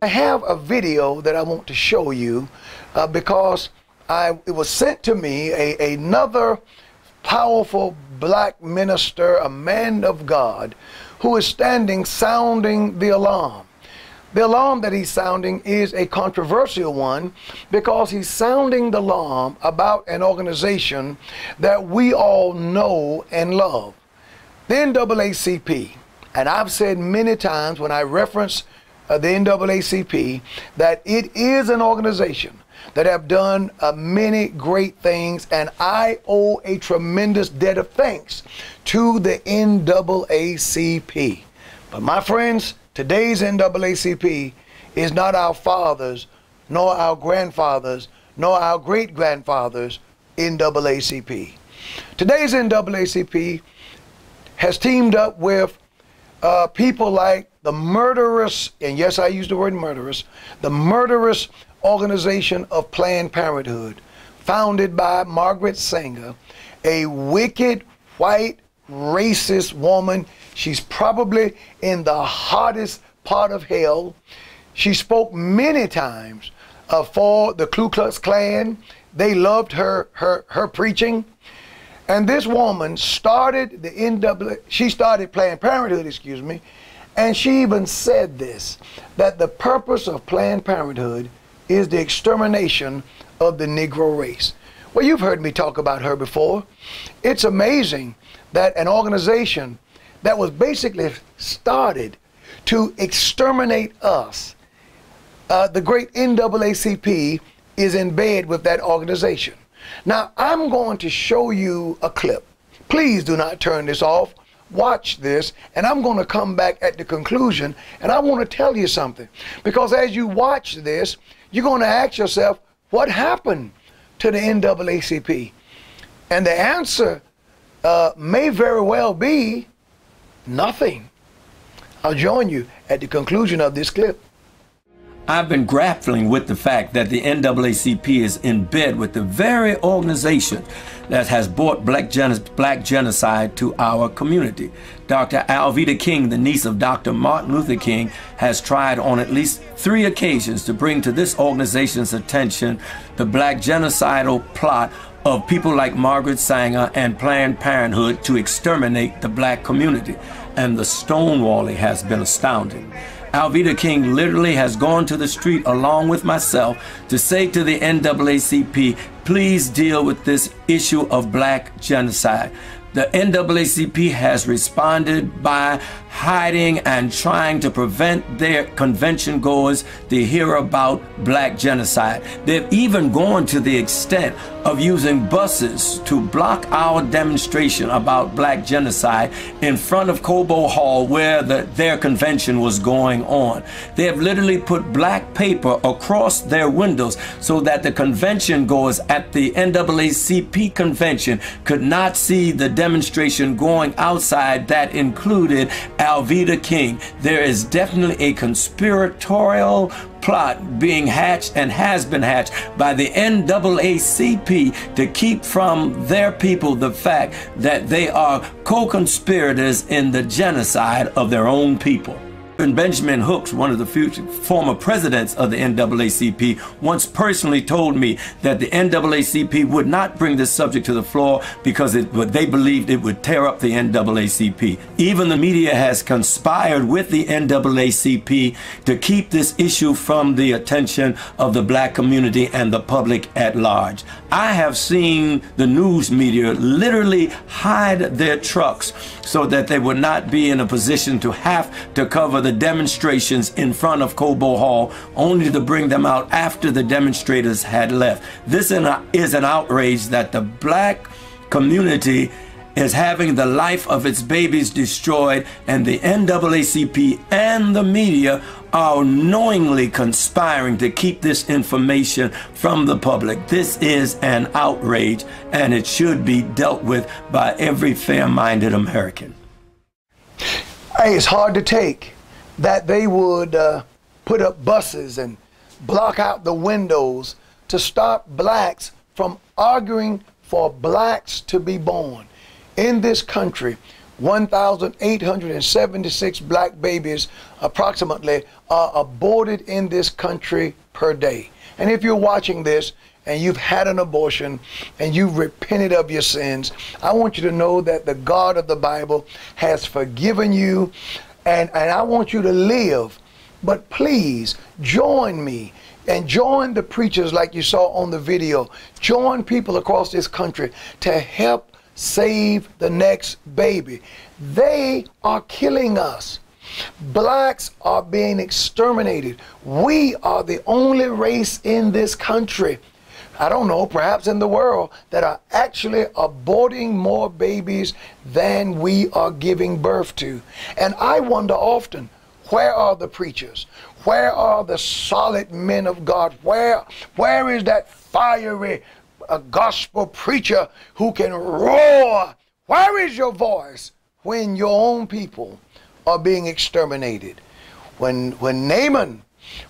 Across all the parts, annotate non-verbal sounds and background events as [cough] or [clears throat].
I have a video that I want to show you uh, because I, it was sent to me a, another powerful black minister, a man of God, who is standing sounding the alarm. The alarm that he's sounding is a controversial one because he's sounding the alarm about an organization that we all know and love. The NAACP. And I've said many times when I reference uh, the NAACP that it is an organization that have done uh, many great things, and I owe a tremendous debt of thanks to the NAACP. But my friends, today's NAACP is not our fathers, nor our grandfathers, nor our great grandfathers NAACP. Today's NAACP has teamed up with uh, people like the murderous, and yes, I use the word murderous, the murderous organization of Planned Parenthood, founded by Margaret Sanger, a wicked, white, racist woman. She's probably in the hottest part of hell. She spoke many times uh, for the Ku Klux Klan. They loved her, her, her preaching. And this woman started the NW, she started Planned Parenthood, excuse me, and she even said this that the purpose of Planned Parenthood is the extermination of the Negro race. Well, you've heard me talk about her before. It's amazing that an organization that was basically started to exterminate us, uh, the great NAACP is in bed with that organization. Now, I'm going to show you a clip. Please do not turn this off. Watch this, and I'm going to come back at the conclusion, and I want to tell you something. Because as you watch this, you're going to ask yourself, what happened to the NAACP? And the answer uh, may very well be nothing. I'll join you at the conclusion of this clip. I've been grappling with the fact that the NAACP is in bed with the very organization that has brought black, gen black genocide to our community. Dr. Alveda King, the niece of Dr. Martin Luther King, has tried on at least three occasions to bring to this organization's attention the black genocidal plot of people like Margaret Sanger and Planned Parenthood to exterminate the black community. And the stonewalling has been astounding. Alveda King literally has gone to the street along with myself to say to the NAACP, please deal with this issue of black genocide. The NAACP has responded by hiding and trying to prevent their convention goers to hear about black genocide. They've even gone to the extent of using buses to block our demonstration about black genocide in front of Cobo Hall where the, their convention was going on. They have literally put black paper across their windows so that the convention goers at the NAACP convention could not see the demonstration going outside that included Alveda King. There is definitely a conspiratorial plot being hatched and has been hatched by the NAACP to keep from their people the fact that they are co-conspirators in the genocide of their own people. And Benjamin Hooks, one of the future, former presidents of the NAACP, once personally told me that the NAACP would not bring this subject to the floor because it, they believed it would tear up the NAACP. Even the media has conspired with the NAACP to keep this issue from the attention of the black community and the public at large. I have seen the news media literally hide their trucks so that they would not be in a position to have to cover the demonstrations in front of Cobo Hall, only to bring them out after the demonstrators had left. This is an outrage that the black community is having the life of its babies destroyed, and the NAACP and the media are knowingly conspiring to keep this information from the public. This is an outrage, and it should be dealt with by every fair minded American. Hey, it's hard to take that they would uh, put up buses and block out the windows to stop blacks from arguing for blacks to be born. In this country, 1,876 black babies approximately are aborted in this country per day. And if you're watching this and you've had an abortion and you've repented of your sins, I want you to know that the God of the Bible has forgiven you and, and I want you to live. But please join me and join the preachers like you saw on the video. Join people across this country to help save the next baby. They are killing us. Blacks are being exterminated. We are the only race in this country, I don't know, perhaps in the world, that are actually aborting more babies than we are giving birth to. And I wonder often, where are the preachers? Where are the solid men of God? Where, where is that fiery uh, gospel preacher who can roar? Where is your voice when your own people are being exterminated? When, when Naaman,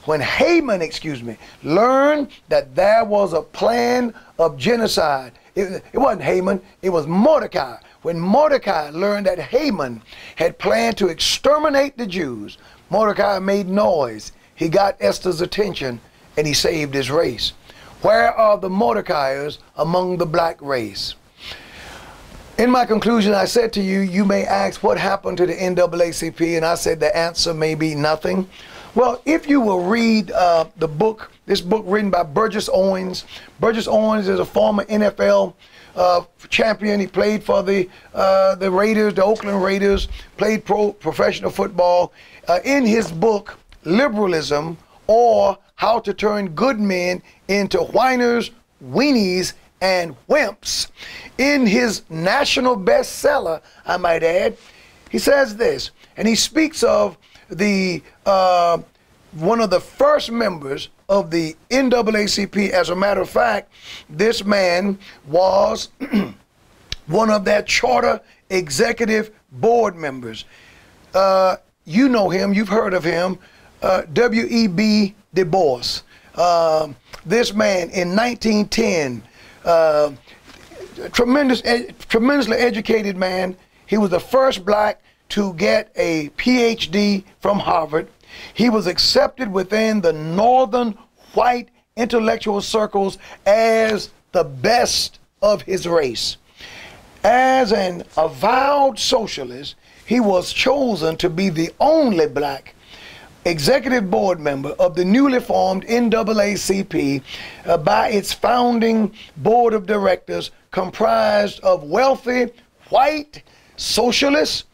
when Haman, excuse me, learned that there was a plan of genocide, it, it wasn't Haman, it was Mordecai. When Mordecai learned that Haman had planned to exterminate the Jews, Mordecai made noise. He got Esther's attention and he saved his race. Where are the Mordecaiers among the black race? In my conclusion, I said to you, you may ask what happened to the NAACP, and I said the answer may be nothing. Well, if you will read uh, the book, this book written by Burgess Owens. Burgess Owens is a former NFL uh, champion. He played for the uh, the Raiders, the Oakland Raiders. Played pro professional football. Uh, in his book, Liberalism or How to Turn Good Men into Whiners, Weenies, and Wimps, in his national bestseller, I might add, he says this, and he speaks of the uh, one of the first members of the NAACP. As a matter of fact, this man was [clears throat] one of their charter executive board members. Uh, you know him, you've heard of him, uh, W.E.B. Du Bois. Uh, this man in 1910, uh, tremendous, ed- tremendously educated man. He was the first black to get a PhD from Harvard. He was accepted within the northern white intellectual circles as the best of his race. As an avowed socialist, he was chosen to be the only black executive board member of the newly formed NAACP uh, by its founding board of directors comprised of wealthy white socialists,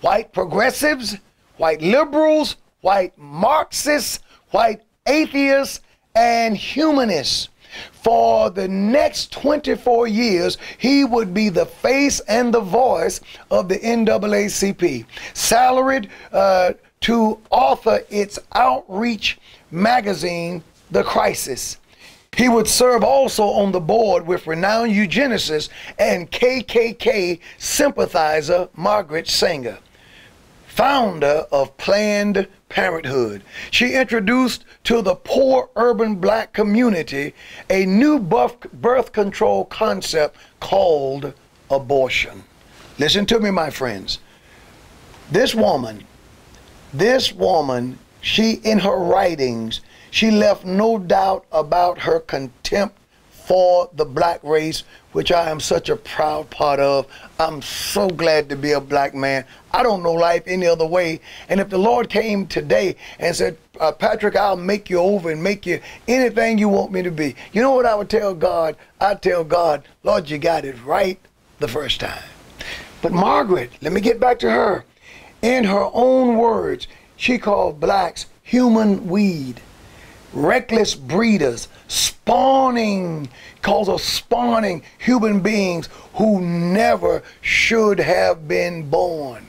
white progressives, white liberals, white Marxists, white atheists, and humanists. For the next 24 years, he would be the face and the voice of the NAACP, salaried uh, to author its outreach magazine, The Crisis. He would serve also on the board with renowned eugenicist and KKK sympathizer Margaret Sanger founder of Planned Parenthood. She introduced to the poor urban black community a new birth control concept called abortion. Listen to me, my friends. This woman, this woman, she in her writings, she left no doubt about her contempt for the black race, which I am such a proud part of. I'm so glad to be a black man. I don't know life any other way. And if the Lord came today and said, uh, Patrick, I'll make you over and make you anything you want me to be, you know what I would tell God? I'd tell God, Lord, you got it right the first time. But Margaret, let me get back to her. In her own words, she called blacks human weed reckless breeders, spawning, calls of spawning human beings who never should have been born.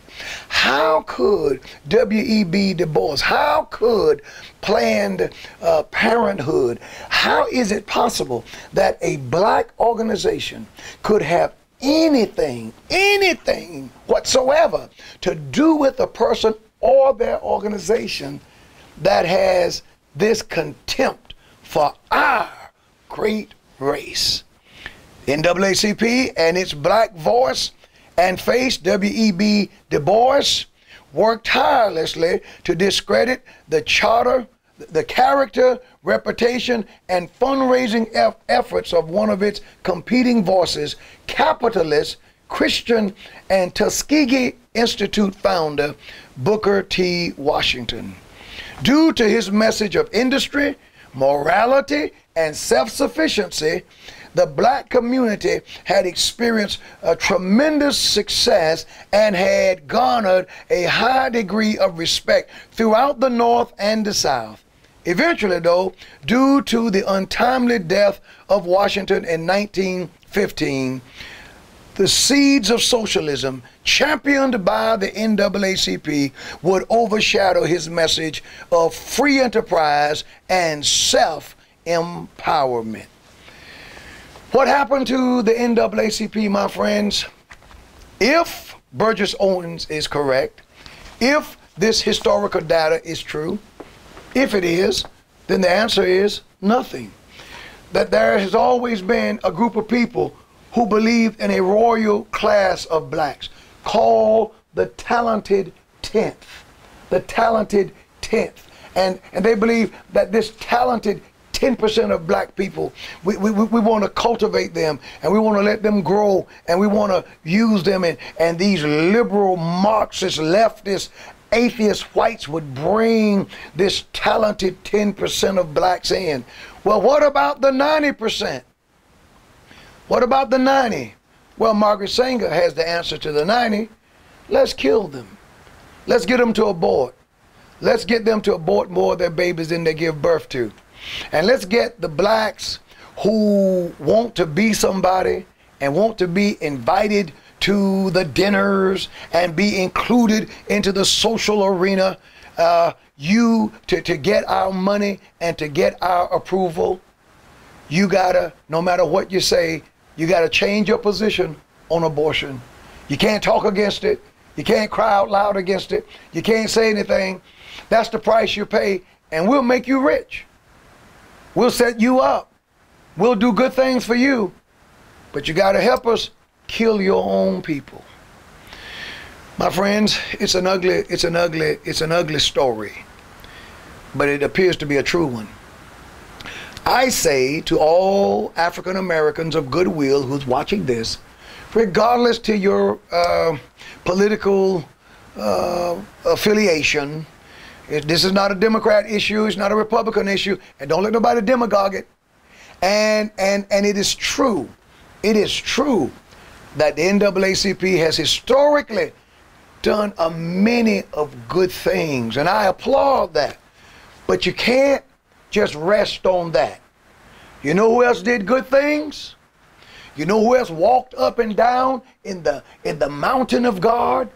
How could W.E.B. Du Bois, how could Planned uh, Parenthood, how is it possible that a black organization could have anything, anything whatsoever to do with a person or their organization that has this contempt for our great race. NAACP and its black voice and face, W.E.B. Du Bois, worked tirelessly to discredit the charter, the character, reputation, and fundraising eff efforts of one of its competing voices, capitalist, Christian, and Tuskegee Institute founder, Booker T. Washington. Due to his message of industry, morality, and self sufficiency, the black community had experienced a tremendous success and had garnered a high degree of respect throughout the North and the South. Eventually, though, due to the untimely death of Washington in 1915, the seeds of socialism championed by the NAACP would overshadow his message of free enterprise and self empowerment. What happened to the NAACP, my friends? If Burgess Owens is correct, if this historical data is true, if it is, then the answer is nothing. That there has always been a group of people who believed in a royal class of blacks called the talented tenth. The talented tenth. And, and they believe that this talented 10% of black people, we, we, we want to cultivate them and we want to let them grow and we want to use them. And, and these liberal, Marxist, leftist, atheist whites would bring this talented 10% of blacks in. Well, what about the 90%? What about the 90? Well, Margaret Sanger has the answer to the 90. Let's kill them. Let's get them to abort. Let's get them to abort more of their babies than they give birth to. And let's get the blacks who want to be somebody and want to be invited to the dinners and be included into the social arena. Uh, you to, to get our money and to get our approval, you gotta, no matter what you say, you gotta change your position on abortion. You can't talk against it. You can't cry out loud against it. You can't say anything. That's the price you pay, and we'll make you rich. We'll set you up. We'll do good things for you. But you got to help us kill your own people. My friends, it's an ugly, it's an ugly, it's an ugly story. But it appears to be a true one. I say to all African Americans of goodwill who's watching this, regardless to your uh, political uh, affiliation, this is not a Democrat issue. It's not a Republican issue. And don't let nobody demagogue it. And, and, and it is true. It is true that the NAACP has historically done a many of good things. And I applaud that. But you can't just rest on that. You know who else did good things? You know who else walked up and down in the in the mountain of God?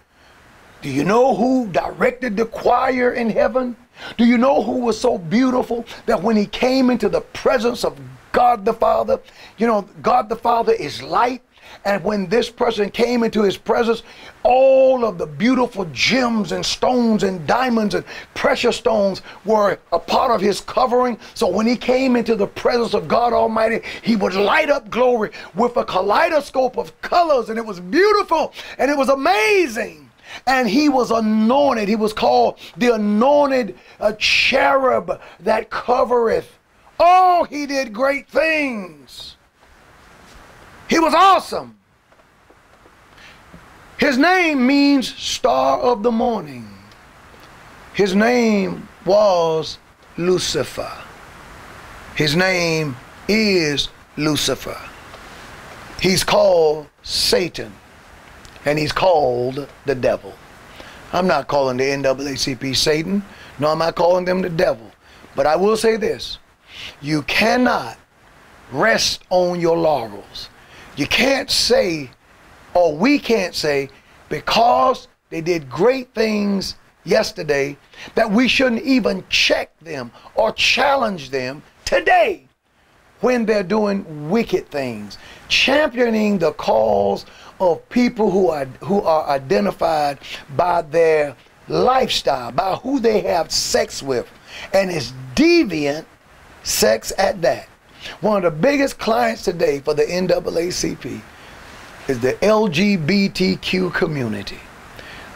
Do you know who directed the choir in heaven? Do you know who was so beautiful that when he came into the presence of God the Father, you know, God the Father is light. And when this person came into his presence, all of the beautiful gems and stones and diamonds and precious stones were a part of his covering. So when he came into the presence of God Almighty, he would light up glory with a kaleidoscope of colors, and it was beautiful and it was amazing and he was anointed. He was called the anointed uh, cherub that covereth. Oh, he did great things. He was awesome. His name means star of the morning. His name was Lucifer. His name is Lucifer. He's called Satan and he's called the devil. I'm not calling the NAACP Satan, nor am I calling them the devil. But I will say this you cannot rest on your laurels. You can't say, or we can't say, because they did great things yesterday, that we shouldn't even check them or challenge them today when they're doing wicked things, championing the cause of people who are who are identified by their lifestyle, by who they have sex with, And it's deviant sex at that. One of the biggest clients today for the NAACP is the LGBTQ community.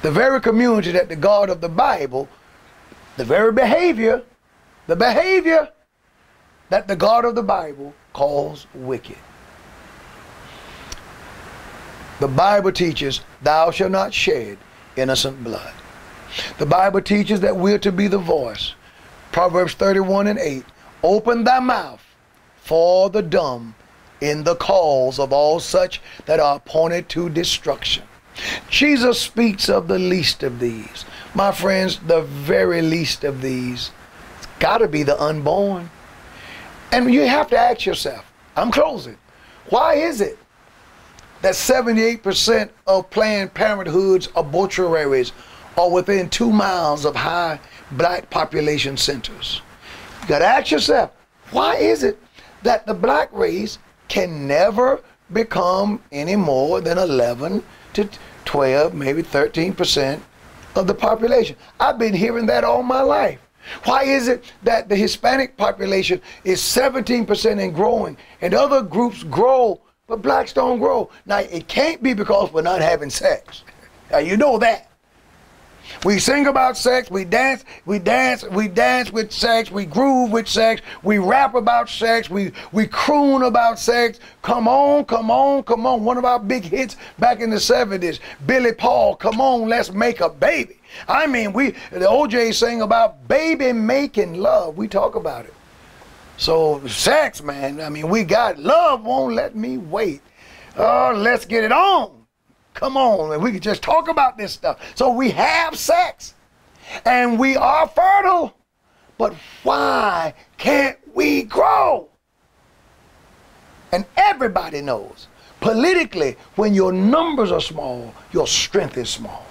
The very community that the God of the Bible, the very behavior, the behavior that the God of the Bible calls wicked. The Bible teaches, Thou shalt not shed innocent blood. The Bible teaches that we're to be the voice. Proverbs 31 and 8 Open thy mouth for the dumb in the cause of all such that are appointed to destruction. Jesus speaks of the least of these. My friends, the very least of these. It's got to be the unborn. And you have to ask yourself, I'm closing. Why is it that 78% of Planned Parenthood's abortuaries are within two miles of high black population centers? You got to ask yourself, why is it that the black race can never become any more than 11 to 12, maybe 13% of the population. I've been hearing that all my life. Why is it that the Hispanic population is 17% and growing and other groups grow, but blacks don't grow? Now, it can't be because we're not having sex. Now, you know that. We sing about sex, we dance, we dance, we dance with sex, we groove with sex, we rap about sex, we, we croon about sex. Come on, come on, come on. One of our big hits back in the 70s, Billy Paul, come on, let's make a baby. I mean, we the OJ sang about baby making love. We talk about it. So sex, man, I mean, we got love won't let me wait. Oh, let's get it on. Come on, man. We can just talk about this stuff. So we have sex and we are fertile. But why can't we grow? And everybody knows politically, when your numbers are small, your strength is small.